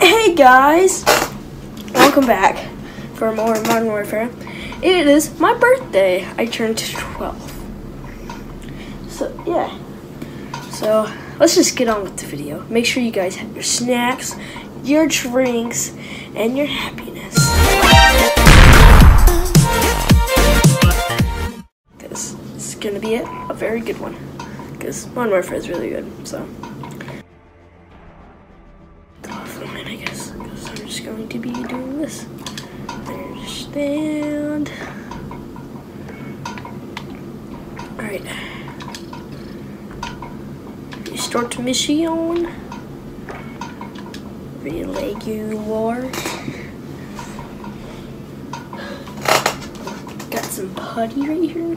Hey guys! Welcome back for more Modern Warfare. It is my birthday. I turned 12. So, yeah. So, let's just get on with the video. Make sure you guys have your snacks, your drinks, and your happiness. Because it's gonna be a, a very good one. Because Modern Warfare is really good, so. Be doing this. Understand. Alright. Start mission. Regular. Got some putty right here.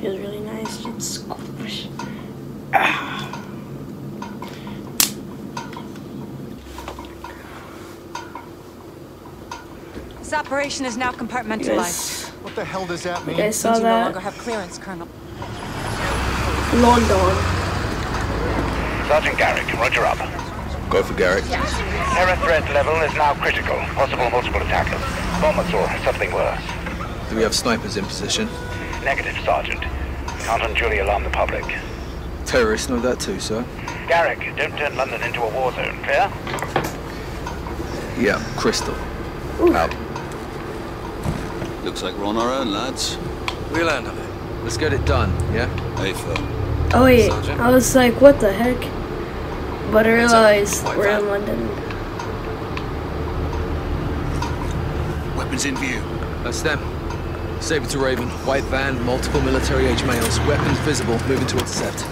Feels really nice. Just squish. Ah. This operation is now compartmentalized. guys, What the hell does that you mean? guys saw Means you no that? longer have clearance, Colonel. London. Sergeant Garrick, roger up. Go for Garrick. Terror threat level is now critical. Possible multiple attackers. Bombers or something worse. Do we have snipers in position? Negative, Sergeant. Can't unduly alarm the public. Terrorists know that too, sir. Garrick, don't turn London into a war zone, clear? Yeah, Crystal. Out. Looks like we're on our own, lads. We'll handle it. Let's get it done, yeah? Hey, Phil. Oh wait, Sergeant? I was like, what the heck? But I realized we're in? London. Weapons in view. That's them. Saber to Raven. White van, multiple military age males. Weapons visible, moving to intercept.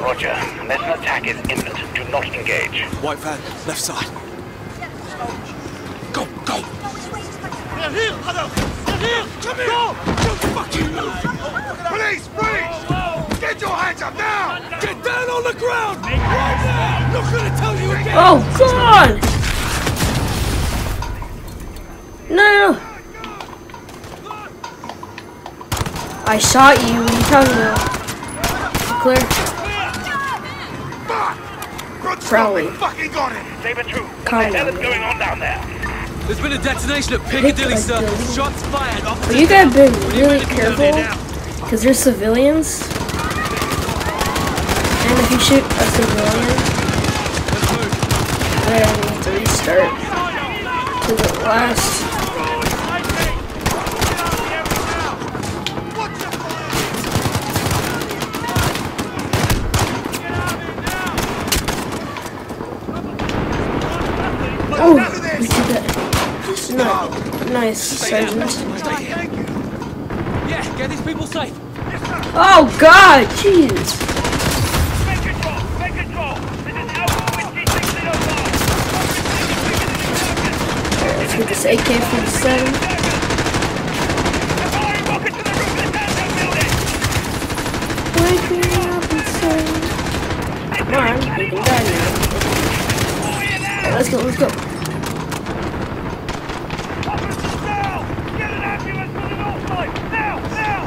Roger. Unless an attack is imminent, do not engage. White van, left side. Go, go! Police, police! Get your hands up now! Get down on the ground! Right now! Not gonna tell you again! Oh God! No, no, no! I shot you. What are you talking about? Clear. Fuck! Good Probably. Fucking got him! Saber 2, what the hell is going on down there? There's been a detonation at Piccadilly, sir. Shots fired. Off But you guys been really careful because there's civilians. And if you shoot a civilian, then you have to restart to the last. Oh, we did that. It's not nice, Sergeant. Yeah, get these people safe. Oh God, jeez. This is Alpha Whiskey 1605! Let's get this AK-47. Firing rocket to the roof of the downtown building! Wake me up inside. Come on, we can die now. Let's go, let's go. Officers, now! Get an ambulance to the north side! Now! Now!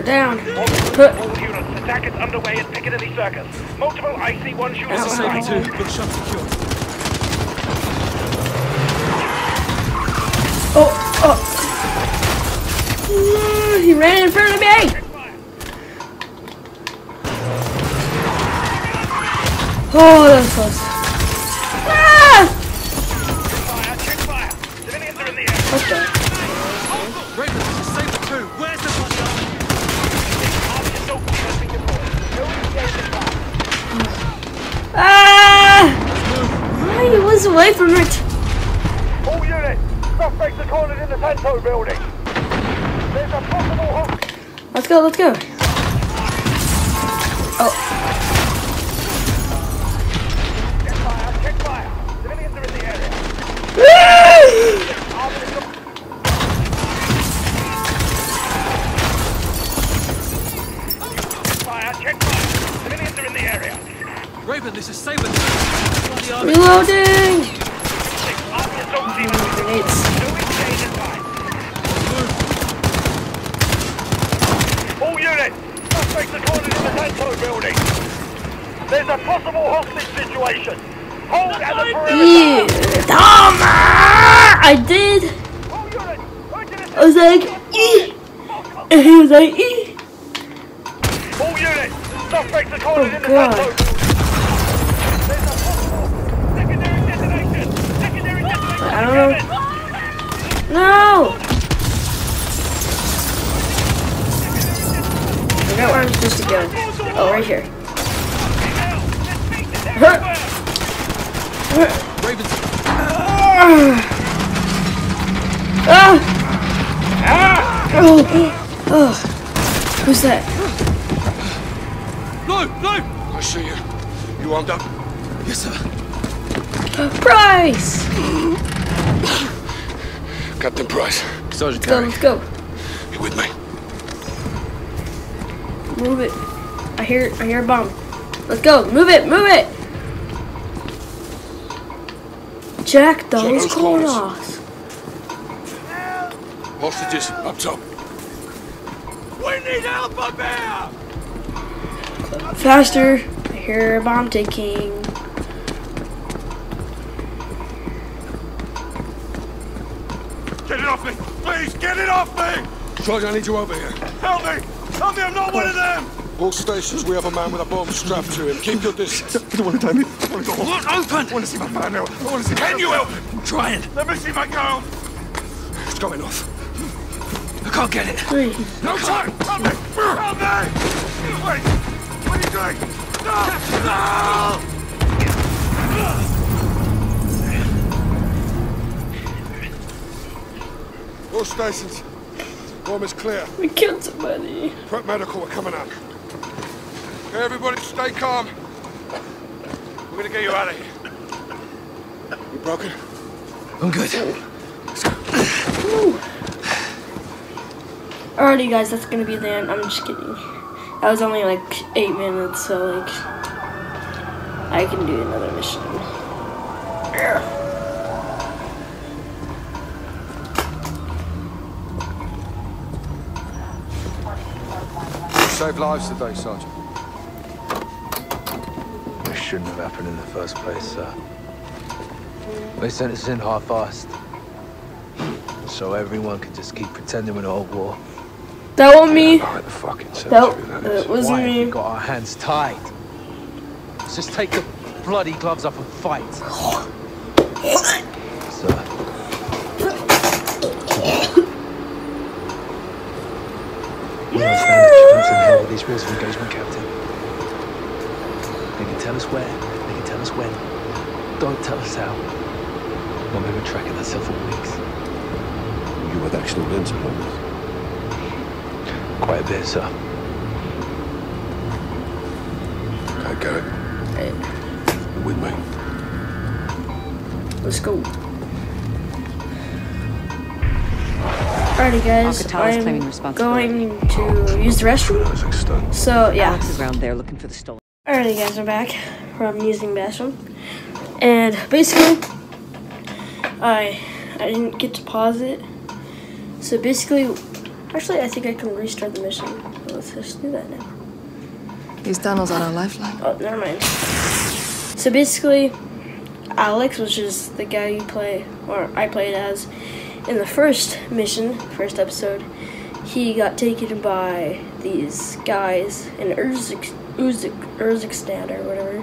Alright, they're down. All Put. units, attack is underway at Piccadilly Circus. Multiple IC-1 shooters Ow, on ow, site. ow. Shot secure. Oh, oh. He ran in front of me. Oh, that was close. Ah! Fire, check fire. Civilians are in the air. What the? Raven, this is Saber 2. Where's the bloody army? Armed assault team has been deployed. No engagement fire. Ah! Why he was away from it? All units, suspects are cornered in the Santo building. There's a possible hook. Let's go, let's go. Engagement fire. All units, Suspects are cornered in the building. There's a possible hostage situation. Hold at the Yeah. perimeter. Dama! I did. All units, urgent I was like, "Eh," and he was like, "Eh." All units, suspects are cornered Oh, in the God. Tanto building. There's a possible secondary detonation. Secondary detonation. I don't know. No! Forgot where I'm supposed to go. Oh, right here. Ravens, Ah! Ah! Oh! Oh! Who's that? No, no! I see you. You armed up? yes, sir. Price! Captain Price, Sergeant Go, Carey. let's go. you with me? Move it. I hear I hear a bomb. Let's go. Move it, move it! Jack those those corners. corners. Hostages, up top. We need help up here! Faster! I hear a bomb ticking. Get it off me! Please, get it off me! Sergeant, I need you over here. Help me! Help me, I'm not one of them! All stations, we have a man with a bomb strapped to him. Keep your distance. I don't want to die. I want to go Look, open! I want to see my father now. I want to see Can you help? I'm trying. Let me see my girl. It's going off. I can't get it. Three. No time! Help me! Help me! Wait! What are you doing? No! No! All stations, bomb is clear. We killed somebody. Prep medical, we're coming up. Okay, everybody, stay calm. We're gonna get you out of here. You broken? I'm good. Let's go. Alrighty, guys, that's gonna be the end. I'm just kidding. That was only like eight minutes, so like I can do another mission. Save lives today, Sergeant. This shouldn't have happened in the first place, sir. They sent us in half-assed. So everyone could just keep pretending we're not at war. That wasn't me. Like the fucking century, That, that that is. wasn't Why have we me. got our hands tied? Let's just take the bloody gloves off and fight. Sir. We understand the chance in hell with these rules of engagement, Captain. They can tell us where, they can tell us when. Don't tell us how. Mum, we've been tracking that cell for weeks. You had actual lens on this. Quite a bit, sir. Okay, Garrick. You with me? Let's go. Alrighty, guys. Al-Qatala I'm claiming responsibility. going to use the restroom. That was. So yeah. Alex is around there looking for the stolen. Alrighty, guys, I'm back from using the restroom, and basically, I I didn't get to pause it. So basically, actually, I think I can restart the mission. Let's just do that now. These tunnels are our lifeline. Oh, never mind. So basically, Alex, which is the guy you play, or I played as, in the first mission, first episode, he got taken by these guys in Urzik, Urzik, Urzikstan or whatever.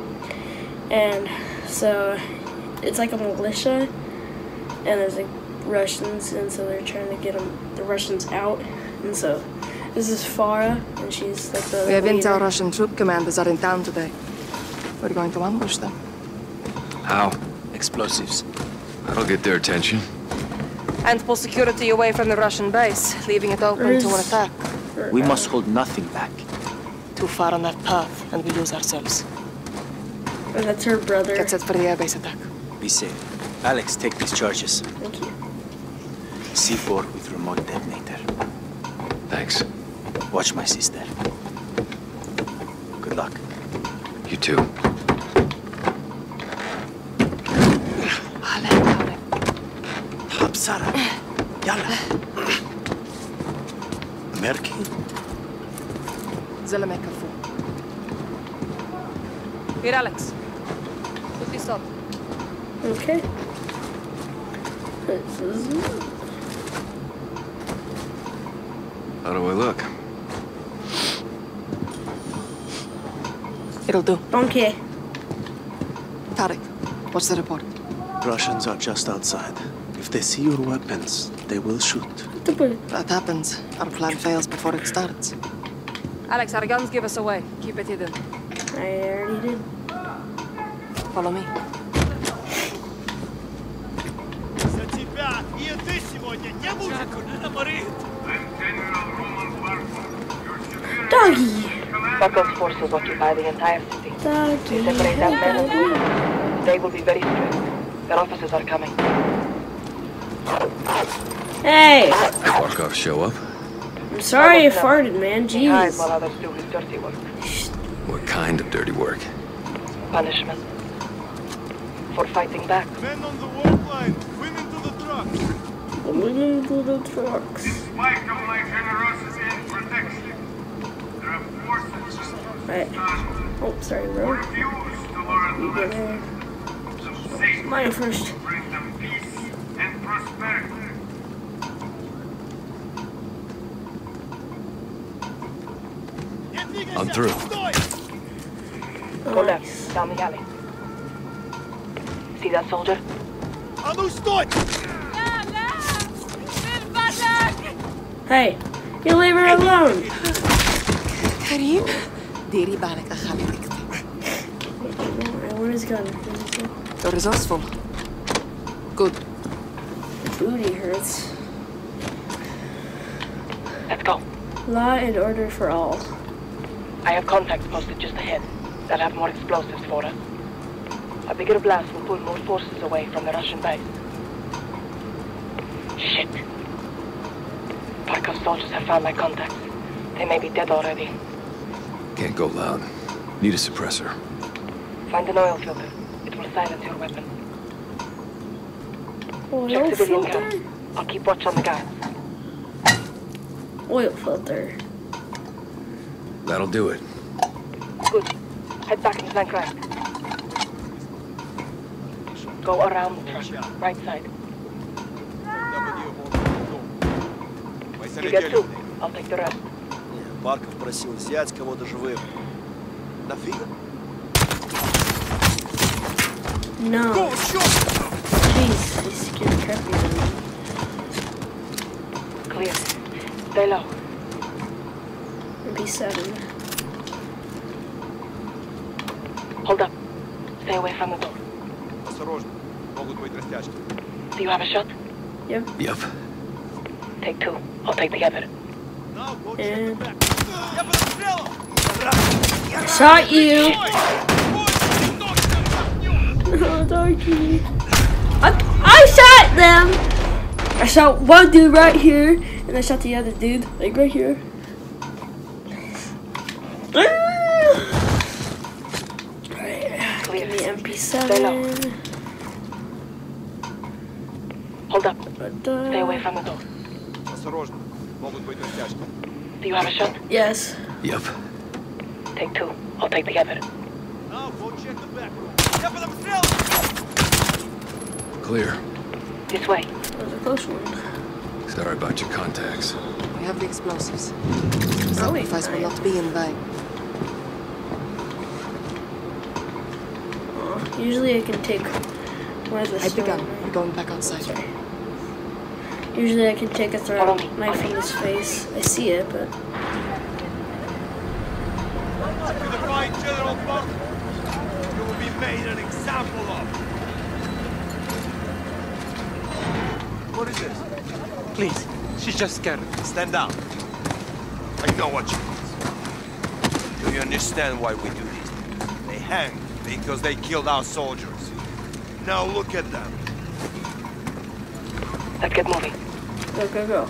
And so it's like a militia, and there's like Russians, and so they're trying to get them, the Russians out. And so this is Farah, and she's like the We have leader. intel Russian troop commanders are in town today. We're going to ambush them. How? Explosives. That'll get their attention. And pull security away from the Russian base, leaving it open to an attack. We must hold nothing back. Too far on that path, and we lose ourselves. And that's her brother. Get set for the airbase attack. Be safe. Alex, take these charges. Thank you. C4 with remote detonator. Thanks. Watch my sister. Good luck. You too. بسرعة يلا مركي زلمة كفو. Here, Alex. Put this up. Okay. This is How do I look? It'll do. donkey. Tarek, what's the report? Russians are just outside. If they see your weapons, they will shoot. That happens. Our plan fails before it starts. Alex, our guns give us away. Keep it hidden. I already did. Follow me. За тебя и ты сегодня не будешь говорить. Doggy. Barkov's forces occupy the entire city. Doggy. Separate that man and Doggy. women. They will be very strict. Their officers are coming. Hey, Barkov show up? I'm sorry I farted, man. He Jeez. while others do his dirty work. What kind of dirty work? Punishment. For fighting back. Men on the work line, women to the truck. Women to the trucks. Despite of my generosity and protection, there are forces Right. Oh, sorry, who bro. refuse to learn the lesson there. of Mine first. bring them peace and prosperity. I'm through. Go left, down the alley. See that soldier? I'm Hey, you leave her alone. Karim, ديري بالك أخليك. Where is gun? You're resourceful. Good. Booty hurts. Let's go. Law and order for all. I have contacts posted just ahead. They'll have more explosives for us. A bigger blast will pull more forces away from the Russian base. Shit. Barkov soldiers have found my contacts. They may be dead already. Can't go loud. Need a suppressor. Find an oil filter. It will silence your weapon. Oil Check civilian filter? guns. I'll keep watch on the guards. Oil filter. That'll do it. Good. Head back flank right. Go around the truck. Right side. You get two. I'll take the rest. Барков просил взять кого-то живым. Нафига? No. Jeez, this trippy me. Clear. Stay low. MP7. Hold up. Stay away from the door. Осторожно, могут быть растяжки. Do you have a shot? Yep. Yep. Take two. I'll take the other. Now go check the And back. Я подстрелил! shot you. Стой! Oh, doggy. I, I shot them. I shot one dude right here, and I shot the other dude like right here. me MP7. Hold up. Stay away from the door. Осторожно, могут быть растяжки. Do you have a shot? Yes. Yep. Take two. I'll take the other. Now go check the back. Я подстрелил! Clear. This way. That was a close one. Sorry about your contacts. We have the explosives. Oh, wait, Sacrifice will right. not be in vain. Usually I can take one of the Hide the gun. We're going back outside. Usually I can take a throw Follow me. knife in his face. I see it, but To the right, General Buck! You will be made an example of! What is this? Please, she's just scared. Stand down. I know what you want. Do you understand why we do this? They hang because they killed our soldiers. Now look at them. Let's get moving. go, go, go.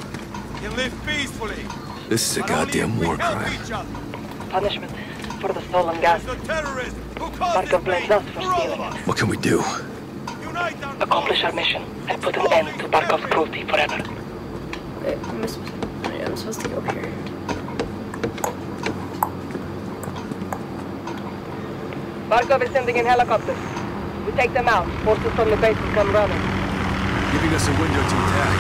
You live peacefully. This is a but goddamn war crime. Punishment for the stolen gas. The terrorists who caused Barkov blames us for for stealing of us. What can we do? Accomplish our mission and put an end to Barkov's cruelty forever. Wait, am I supposed, yeah, I'm supposed to go here. Barkov is sending in helicopters. We take them out. Forces from the base will come running. Giving us a window to attack.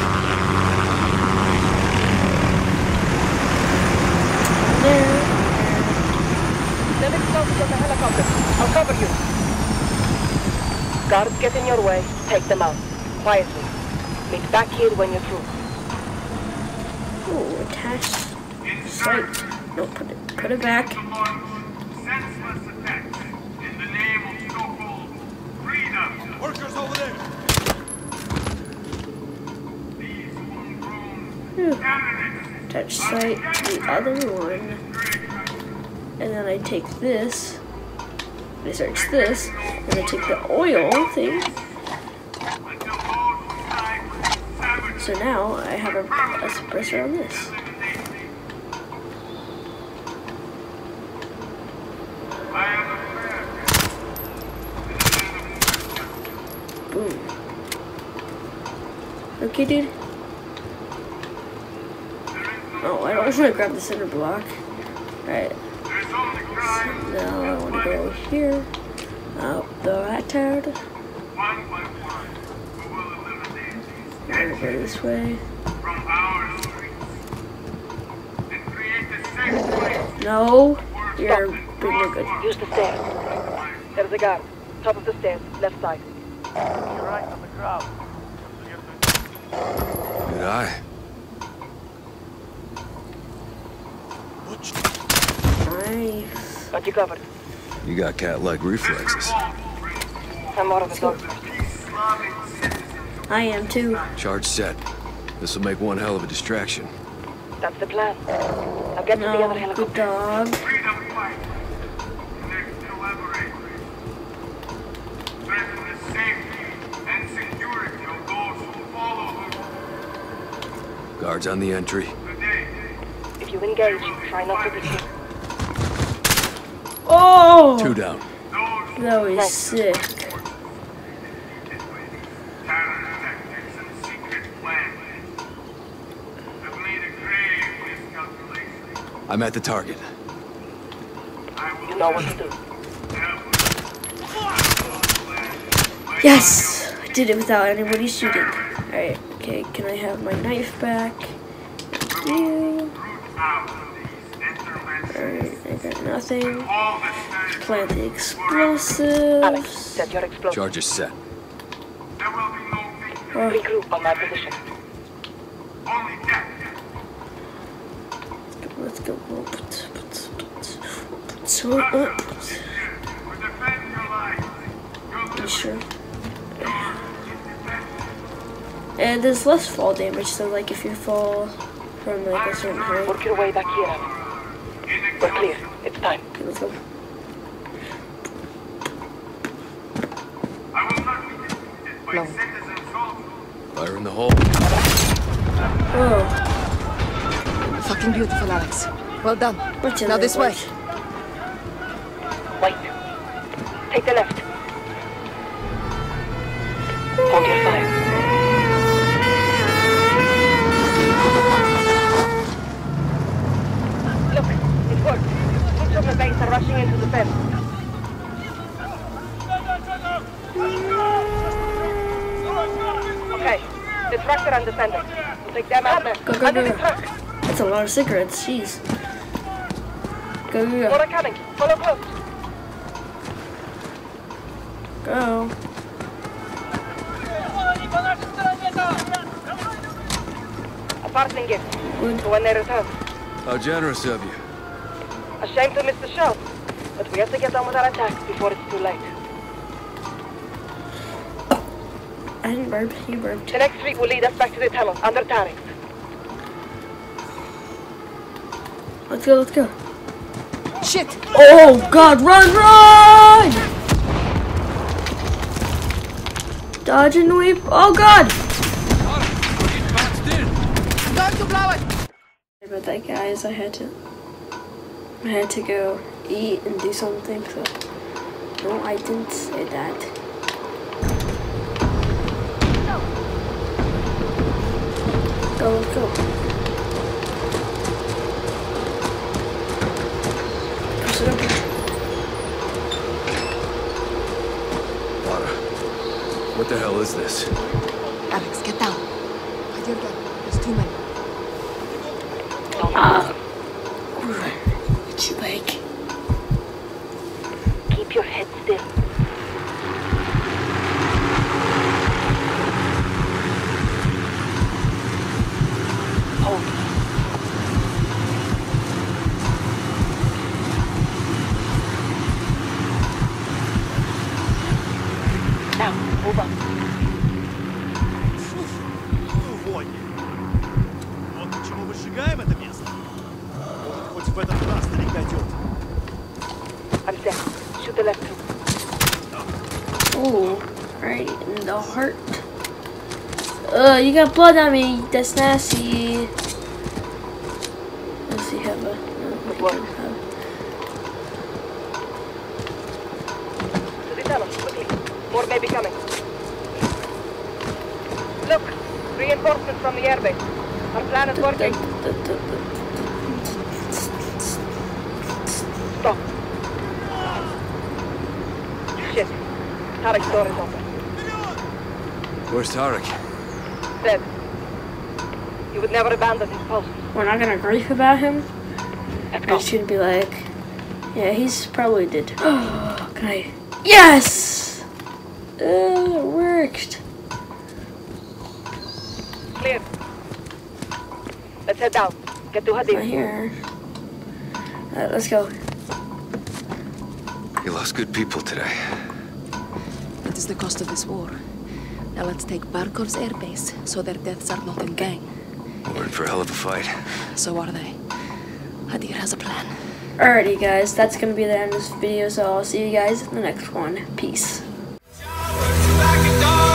Send explosives on the helicopter. I'll cover you. Guards get in your way. Take them out. Quietly. Meet back here when you're through. Ooh, attached site. No, put it, put it back. Phew. Attach site to the other one. And then I take this. I search this. And I take the oil thing. So now I have a, a suppressor on this. Boom. Okay, dude. Oh, I don't want to grab the center block. Alright. So now I want to go here. Out the right turn. I'm gonna go this way. No, you're you're good. Use the stairs. There's a guard. Top of the stairs, left side. You're right On the ground. Good eye. Nice. Got you covered. You got cat-like reflexes. I'm more of a dog. I am too. Charge set. This'll make one hell of a distraction. That's the plan. I'll get to the other No, helicopter. good dog. Guards on the entry. If you engage, try not to be hit. Oh, Two down. that was sick. I'm at the target. You know what to do. Yes, I did it without anybody shooting. Alright, okay, can I have my knife back? Thank nothing. Plant the Alex, explosives. set your explosive. Charge is set. Oh, Regroup on my position. let's go. So, uh, you sure? And there's less fall damage, so like if you fall from like a certain height. Work your way back here, We're clear. It's time. Okay, let's go. No. Fire in the hole. Oh, Fucking beautiful, Alex. Well done. what's Now this way. Wait. Take the left. Troops the base are rushing into the fence. Okay, the tractor and defender. We'll take them out next. Go, go, Under go, the truck. That's a lot of cigarettes, jeez. Go, go, More go. are coming. Follow close. Go. A parting gift. Good. For when they return. How generous of you. A shame to miss the show. But we have to get on with our attack before it's too late. I didn't burp, you burped. The next street will lead us back to the tunnel, under Tarek. Let's go, let's go. Shit! Oh god, run, run! Dodge and weep. Oh god! Going to blow it! Sorry about that, guys. I had to. I had to go eat and do something, so no, I didn't say that. Go, let's go. Push it What the hell is this? Ooh, right in the heart. Uh, you got blood on me. That's nasty. Let's see, have a. No, don't have. To the tunnel, quickly. More may be coming. Look, reinforcements from the airbase. Our plan is working. Tarek's door is open. Where's Tarek? Dead. He would never abandon his post. We're not gonna grief about him. Let's I go. should be like, yeah, he's probably dead. Oh, can I? Yes! Uh, it worked. Clear. Let's head down. Get to Not Hadir. here. Alright, let's go. You lost good people today. That is the cost of this war. Now let's take Barkov's airbase so their deaths are not in vain. We're in for a hell of a fight. So are they. Hadir has a plan. Alrighty, guys, that's gonna be the end of this video, so I'll see you guys in the next one. Peace. Back and